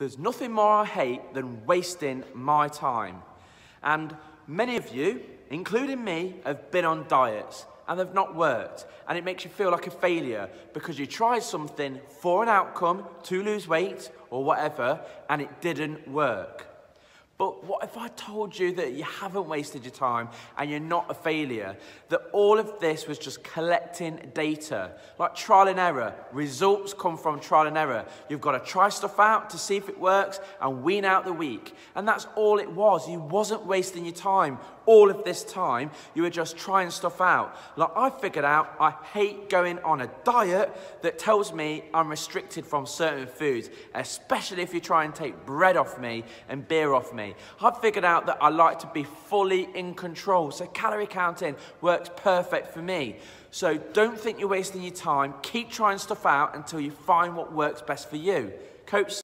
There's nothing more I hate than wasting my time. And many of you, including me, have been on diets and they've not worked. And it makes you feel like a failure because you tried something for an outcome to lose weight or whatever and it didn't work. But what if I told you that you haven't wasted your time and you're not a failure? That all of this was just collecting data, like trial and error. Results come from trial and error. You've got to try stuff out to see if it works and wean out the weak. And that's all it was. You wasn't wasting your time all of this time. You were just trying stuff out. Like I figured out I hate going on a diet that tells me I'm restricted from certain foods, especially if you try and take bread off me and beer off me. I've figured out that I like to be fully in control, so calorie counting works perfect for me. So don't think you're wasting your time. Keep trying stuff out until you find what works best for you. Coach